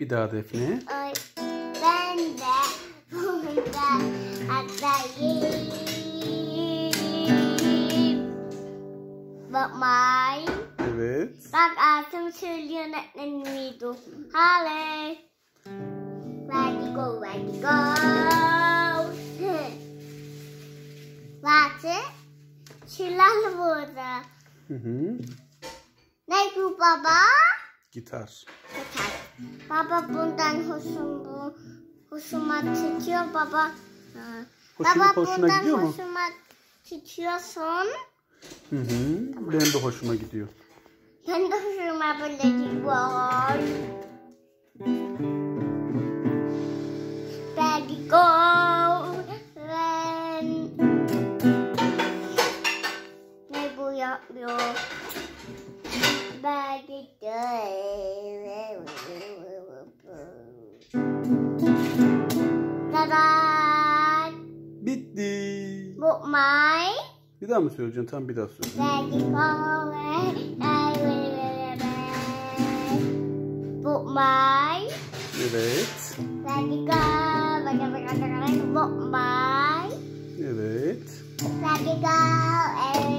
Bir daha Defne. Ay, ben de burada atlayayım. Bakmayın. Evet. Bak ağzım söylüyor öğretmenimiydi. Hale. Ready go, ready go. Warte. Şilalı burada. Hı hı. Ne bu baba? Gitar. Baba bundan hoşum bu. Hoşuma tutuyor baba. Hoşuna- baba hoşuna bundan gidiyor mu? hoşuma tutuyorsun. Hı hı. Benim de hoşuma gidiyor. Ben de hoşuma böyle gidiyor. Ready go. Ben... Ne bu yapıyor? Ready Tada! Book my. Bir daha mı söyleyeceksin? Tam bir daha söyle. Daddy power. I will Book my. Evet. Daddy power. Book my. Evet. Daddy power.